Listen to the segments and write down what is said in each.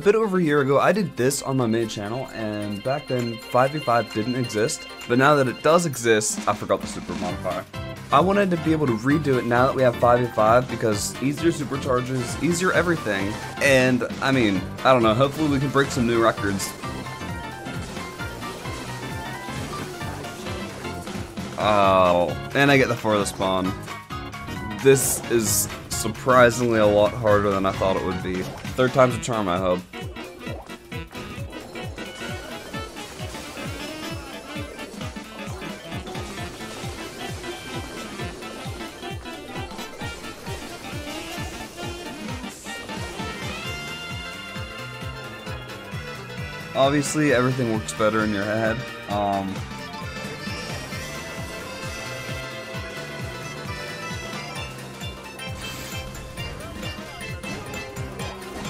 A bit over a year ago, I did this on my main channel, and back then, 5v5 didn't exist. But now that it does exist, I forgot the super modifier. I wanted to be able to redo it now that we have 5v5 because easier supercharges, easier everything, and I mean, I don't know, hopefully we can break some new records. Oh, and I get the farthest spawn. This is surprisingly a lot harder than I thought it would be. Third time's a charm, I hope. Obviously, everything works better in your head. Um,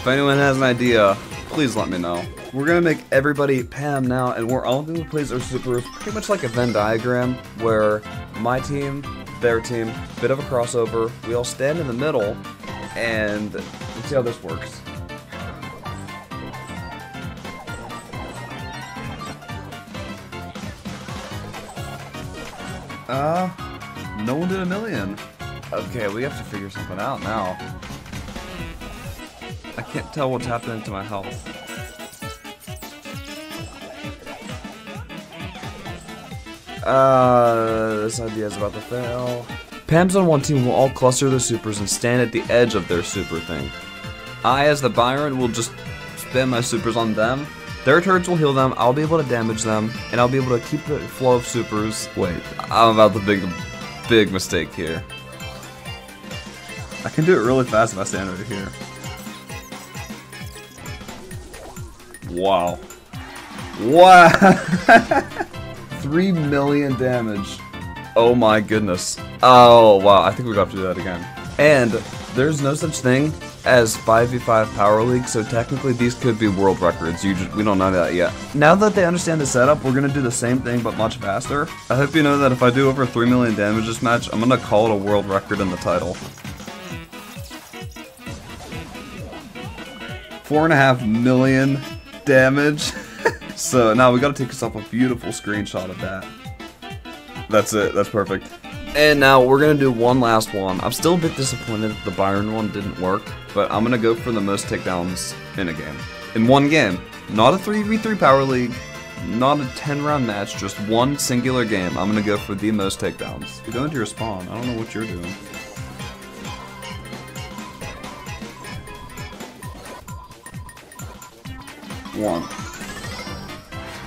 If anyone has an idea, please let me know. We're gonna make everybody Pam now, and we're all gonna place our supers pretty much like a Venn diagram, where my team, their team, bit of a crossover, we all stand in the middle, and let's see how this works. Uh, no one did a million. Okay, we have to figure something out now. I can't tell what's happening to my health. Uh, this idea is about to fail. Pam's on one team will all cluster their supers and stand at the edge of their super thing. I, as the Byron, will just spam my supers on them. Their turrets will heal them, I'll be able to damage them, and I'll be able to keep the flow of supers. Wait, I'm about the big, big mistake here. I can do it really fast if I stand right here. Wow. Wow. 3 million damage. Oh my goodness. Oh, wow. I think we got to do that again. And there's no such thing as 5v5 Power League, so technically these could be world records. You just, we don't know that yet. Now that they understand the setup, we're going to do the same thing but much faster. I hope you know that if I do over 3 million damage this match, I'm going to call it a world record in the title. Four and a half million damage. so now we gotta take ourselves a beautiful screenshot of that. That's it, that's perfect. And now we're gonna do one last one. I'm still a bit disappointed that the Byron one didn't work, but I'm gonna go for the most takedowns in a game. In one game. Not a 3v3 Power League, not a 10 round match, just one singular game. I'm gonna go for the most takedowns. Go into your spawn, I don't know what you're doing. One.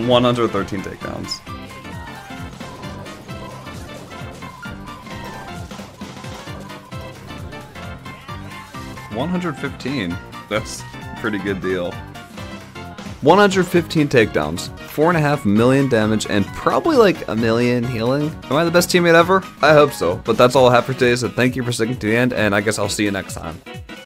113 takedowns. One hundred fifteen. That's a pretty good deal. 115 takedowns, four and a half million damage, and probably like a million healing. Am I the best teammate ever? I hope so. But that's all I have for today, so thank you for sticking to the end, and I guess I'll see you next time.